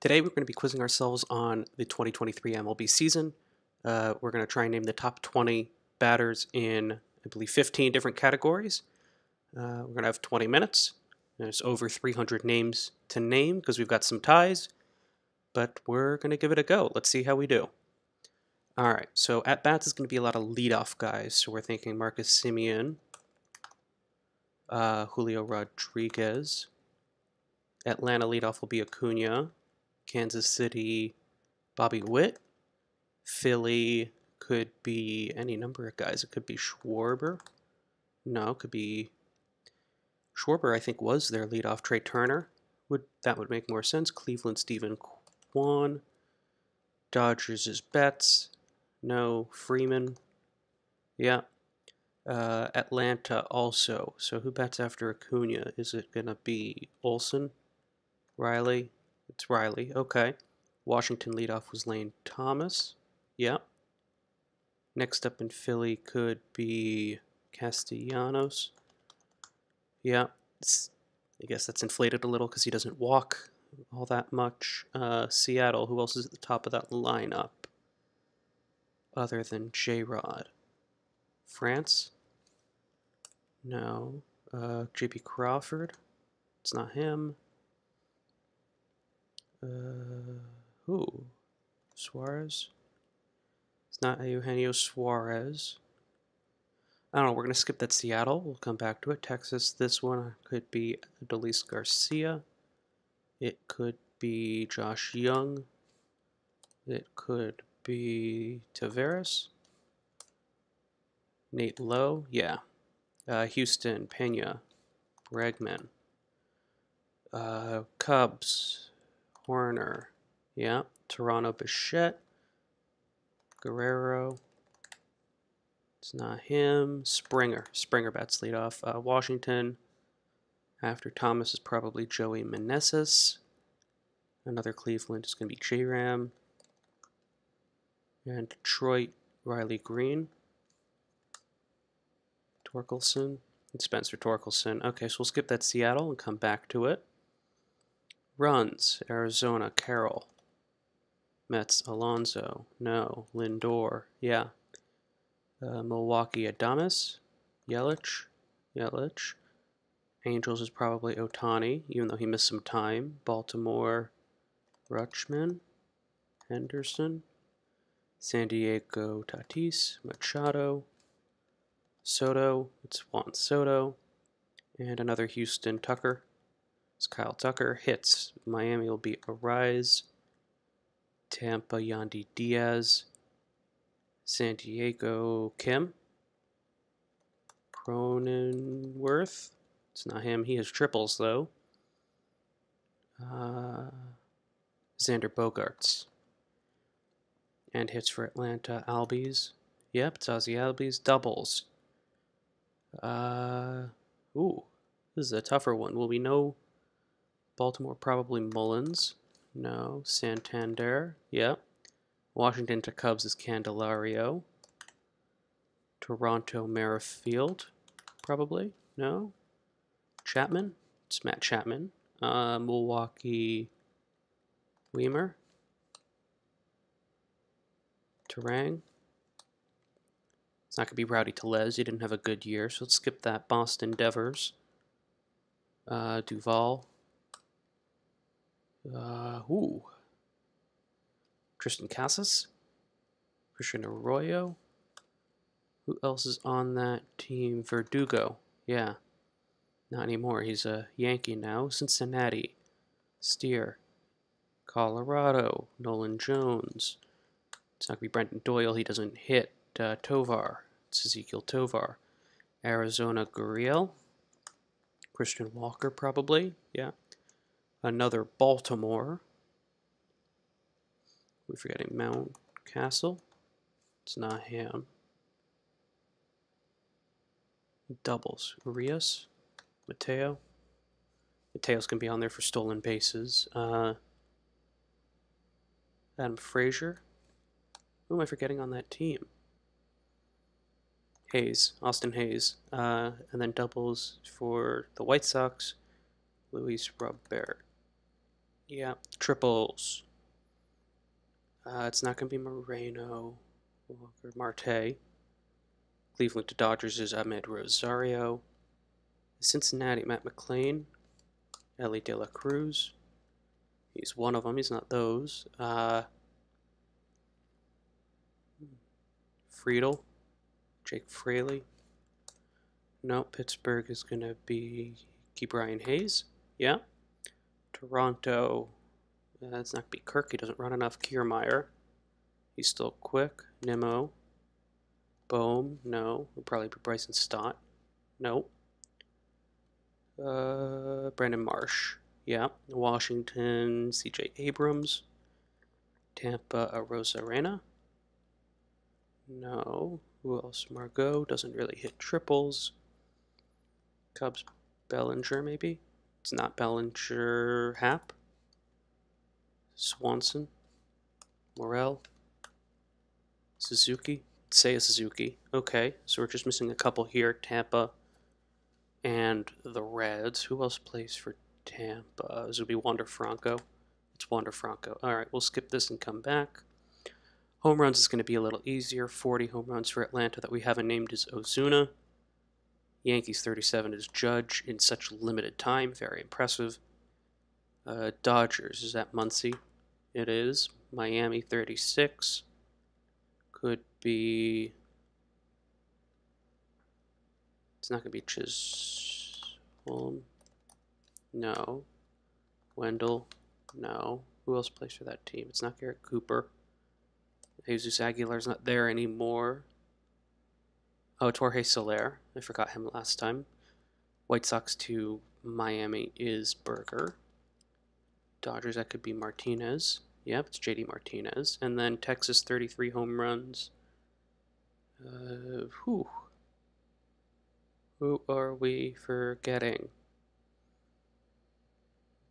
Today we're going to be quizzing ourselves on the 2023 MLB season. Uh, we're going to try and name the top 20 batters in, I believe, 15 different categories. Uh, we're going to have 20 minutes. There's over 300 names to name because we've got some ties, but we're going to give it a go. Let's see how we do. All right, so at bats is going to be a lot of leadoff guys. So we're thinking Marcus Semien, uh, Julio Rodriguez. Atlanta leadoff will be Acuna. Kansas City, Bobby Witt. Philly could be any number of guys. It could be Schwarber. No, it could be Schwarber. I think was their leadoff. Trea Turner would that would make more sense. Cleveland, Steven Kwan. Dodgers is Betts. No, Freeman. Yeah. Uh, Atlanta also. So who bats after Acuna? Is it gonna be Olson? Riley? It's Riley. Okay. Washington leadoff was Lane Thomas. Yep. Next up in Philly could be Castellanos. Yeah. I guess that's inflated a little because he doesn't walk all that much. Uh, Seattle, who else is at the top of that lineup? Other than J Rod. France? No. Uh, JP Crawford? It's not him. Uh, who? Suarez? It's not Eugenio Suarez. I don't know. We're going to skip that Seattle. We'll come back to it. Texas, this one could be Delise Garcia. It could be Josh Jung. It could be Taveras. Nate Lowe. Yeah. Uh, Houston, Pena. Bregman. Uh, Cubs. Hoerner. Yeah. Toronto, Bichette. Guerrero. It's not him. Springer. Springer bats leadoff. Uh, Washington. After Thomas is probably Joey Meneses. Another Cleveland is going to be J-Ram. And Detroit, Riley Greene. Torkelson. And Spencer Torkelson. Okay, so we'll skip that Seattle and come back to it. Runs, Arizona, Carroll. Mets, Alonso. No. Lindor. Yeah. Uh, Milwaukee, Adames. Yelich. Yelich. Angels is probably Ohtani, even though he missed some time. Baltimore, Rutschman. Henderson. San Diego, Tatis. Machado. Soto. It's Juan Soto. And another Houston, Tucker. It's Kyle Tucker. Hits. Miami will be Arraez, Tampa, Yandy Diaz. San Diego, Kim. Cronenworth. It's not him. He has triples, though. Uh, Xander Bogaerts. And hits for Atlanta, Albies. Yep, it's Ozzie Albies. Doubles. Uh, ooh, this is a tougher one. Will we know Baltimore, probably Mullins. No. Santander. Yep. Washington to Cubs is Candelario. Toronto, Merrifield. Probably. No. Chapman. It's Matt Chapman. Uh, Milwaukee, Wiemer. Turang. It's not going to be Rowdy Tellez. He didn't have a good year, so let's skip that. Boston Devers. Uh, Duvall. Uh, ooh. Triston Casas. Christian Arroyo. Who else is on that team? Verdugo. Yeah. Not anymore. He's a Yankee now. Cincinnati. Steer. Colorado. Nolan Jones. It's not going to be Brenton Doyle. He doesn't hit. Uh, Tovar. It's Ezequiel Tovar. Arizona Gurriel. Christian Walker, probably. Yeah another Baltimore. We're forgetting Mount Castle. It's not him. Doubles. Urias. Mateo. Mateo's going to be on there for stolen bases. Uh, Adam Frazier. Who am I forgetting on that team? Hays, Austin Hays, Uh, and then doubles for the White Sox. Luis Robert. Yeah, triples. Uh, it's not going to be Moreno or Marte. Cleveland to Dodgers is Amed Rosario. Cincinnati, Matt McLain. Elly De La Cruz. He's one of them. He's not those. Uh, Friedl. Jake Fraley. No, Pittsburgh is going to be Ke'Bryan Hayes. Yeah. Toronto. That's not going to be Kirk. He doesn't run enough. Kiermaier. He's still quick. Nimmo. Bohm. No. Will probably be Bryson Stott. No. Uh, Brandon Marsh. Yeah. Washington. C.J. Abrams. Tampa. Arozarena. No. Who else? Margot doesn't really hit triples. Cubs. Bellinger, maybe? It's not Bellinger. Happ. Swanson. Morel. Suzuki. Say Suzuki. Okay, so we're just missing a couple here. Tampa and the Reds. Who else plays for Tampa? This would be Wander Franco. It's Wander Franco. All right, we'll skip this and come back. Home runs is going to be a little easier. 40 home runs for Atlanta that we haven't named is Ozuna. Yankees 37 is Judge in such limited time. Very impressive. Uh, Dodgers is that Muncy. It is. Miami 36. Could be. It's not going to be Chisholm. No. Wendle. No. Who else plays for that team? It's not Garrett Cooper. Jesus Aguilar's not there anymore. Oh, Jorge Soler. I forgot him last time. White Sox to Miami is Burger. Dodgers, that could be Martinez. Yep, it's JD Martinez. And then Texas, 33 home runs. Uh, whew. Who are we forgetting?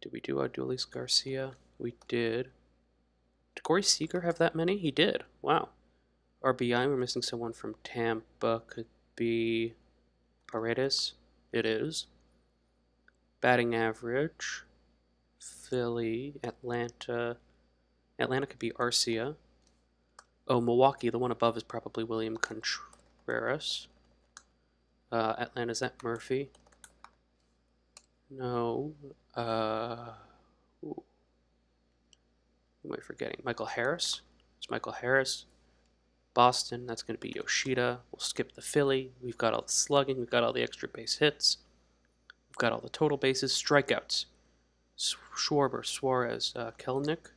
Did we do Adolis Garcia? We did. Did Corey Seager have that many? He did. Wow. RBI, we're missing someone from Tampa. Could be Paredes. It is. Batting average. Philly, Atlanta. Atlanta could be Arcia. Oh, Milwaukee, the one above is probably William Contreras. Uh, Atlanta's that Murphy. No. Uh, who am I forgetting? Michael Harris. It's Michael Harris. Boston, that's going to be Yoshida. We'll skip the Philly. We've got all the slugging. We've got all the extra base hits. We've got all the total bases. Strikeouts. Schwarber, Suarez, uh, Kelenic.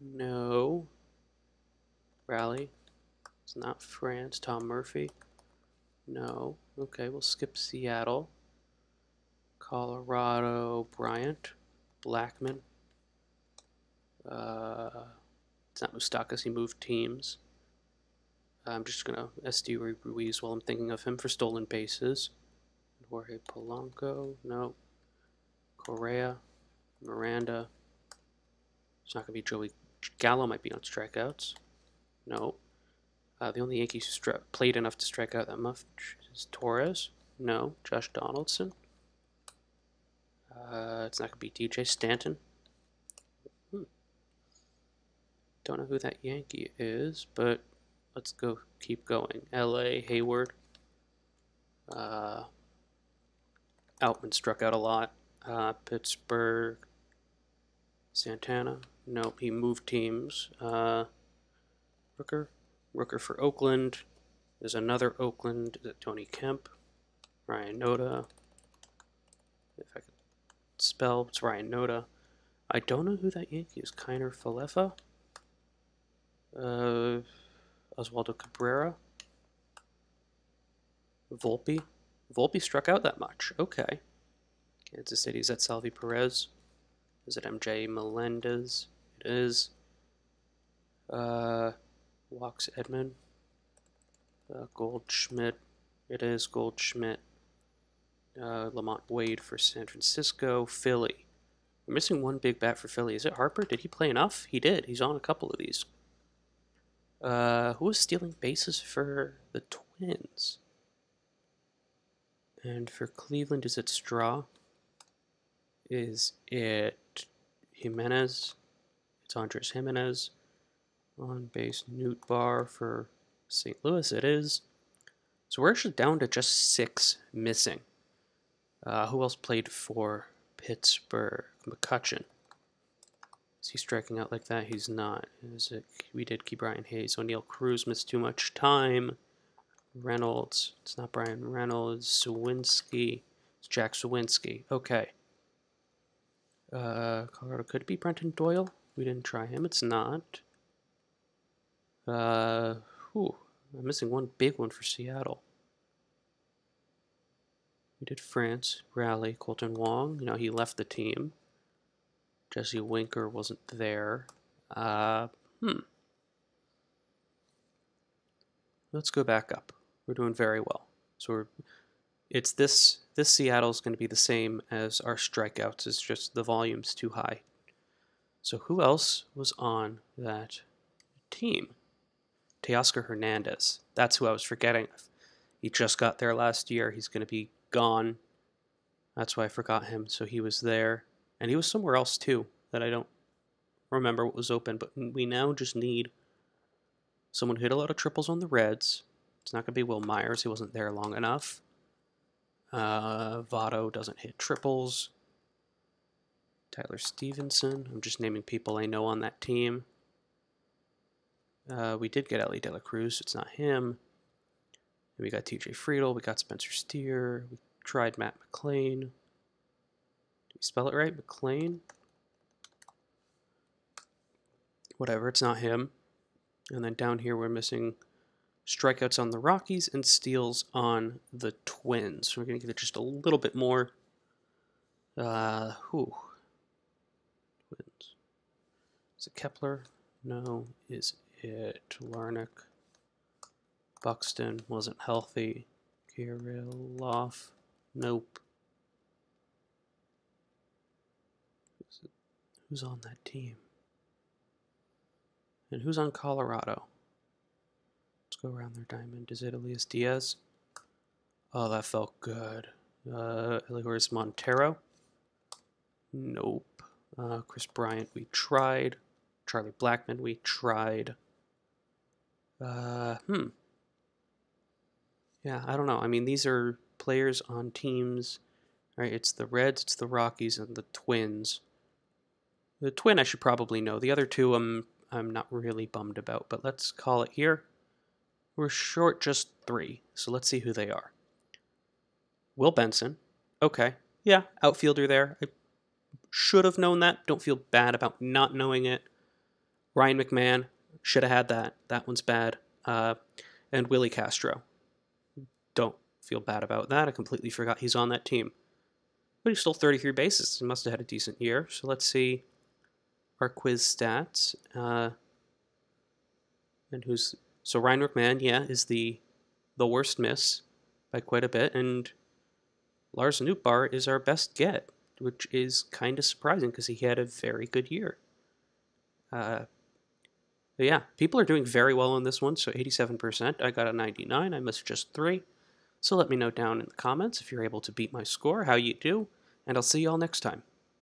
No. Raleigh. It's not France. Tom Murphy. No. Okay, we'll skip Seattle. Colorado, Bryant. Blackmon. Uh, it's not Moustakas, he moved teams. I'm just going to SD Ruiz while I'm thinking of him for stolen bases. Jorge Polanco, no. Correa, Miranda. It's not going to be Joey Gallo, might be on strikeouts. No. Uh, the only Yankees who played enough to strike out that much is Torres. No. Josh Donaldson. Uh, it's not going to be DJ Stanton. Hmm. Don't know who that Yankee is, but let's go keep going. LA, Heyward. Uh, Outman struck out a lot. Uh, Pittsburgh, Santana. Nope, he moved teams. Uh, Rooker, Rooker for Oakland. There's another Oakland. Is it Tony Kemp? Ryan Noda. If I could spell, it's Ryan Noda. I don't know who that Yankee is. Kiner Falefa? Uh, Oswaldo Cabrera? Volpe? Volpe struck out that much. Okay. Kansas City, is at Salvy Perez? Is it MJ Melendez? It is. Uh, Walks Edman. Uh, Goldschmidt. It is Goldschmidt. Uh, LaMonte Wade for San Francisco. Philly. We're missing one big bat for Philly. Is it Harper? Did he play enough? He did. He's on a couple of these. Uh, who was stealing bases for the Twins? And for Cleveland, is it Straw? Is it Gimenez. It's Andres Gimenez. On base Nootbaar for St. Louis it is. So we're actually down to just six missing. Uh, who else played for Pittsburgh? McCutcheon. Is he striking out like that? He's not. It? We did keep Brian Hayes. Oneil Cruz missed too much time. Reynolds. It's not Bryan Reynolds. Suwinski. It's Jack Suwinski. Okay. Uh, Colorado could be Brenton Doyle. We didn't try him. It's not. Uh, whew. I'm missing one big one for Seattle. We did France, Raleigh, Kolten Wong. You know, he left the team. Jesse Winker wasn't there. Uh, hmm. Let's go back up. We're doing very well. So we're, it's this this Seattle is going to be the same as our strikeouts. It's just the volume's too high. So who else was on that team? Teoscar Hernandez. That's who I was forgetting. He just got there last year. He's going to be gone. That's why I forgot him. So he was there. And he was somewhere else too that I don't remember what was open. But we now just need someone who hit a lot of triples on the Reds. It's not going to be Wil Myers. He wasn't there long enough. Uh, Votto doesn't hit triples. Tyler Stephenson. I'm just naming people I know on that team. Uh, we did get Elly De La Cruz. It's not him. we got TJ Friedl. We got Spencer Steer. We tried Matt McLain. Spell it right? McLean? Whatever, it's not him. And then down here we're missing strikeouts on the Rockies and steals on the Twins. So We're going to give it just a little bit more. Uh, whew. Twins. Is it Kepler? No. Is it Larnach? Buxton wasn't healthy. Kirilloff? Nope. Who's on that team? And who's on Colorado? Let's go around their diamond. Is it Elias Diaz? Oh, that felt good. Uh, Elias Montero? Nope. Uh, Kris Bryant, we tried. Charlie Blackmon, we tried. Uh, hmm. Yeah, I don't know. I mean, these are players on teams, right? It's the Reds, it's the Rockies, and the Twins. The Twin I should probably know. The other two I'm I'm not really bummed about, but let's call it here. We're short just three, so let's see who they are. Will Benson. Okay. Yeah, outfielder there. I should have known that. Don't feel bad about not knowing it. Ryan McMahon. Should have had that. That one's bad. Uh, and Willi Castro. Don't feel bad about that. I completely forgot he's on that team. But he stole 33 bases. He must have had a decent year. So let's see our quiz stats. Uh, and who's so Ryan McMahon? Yeah, is the the worst miss by quite a bit, and Lars Nootbaar is our best get, which is kind of surprising because he had a very good year. Uh, yeah, people are doing very well on this one. So 87%. I got a 99. I missed just three. So let me know down in the comments if you're able to beat my score, how you do, and I'll see you all next time.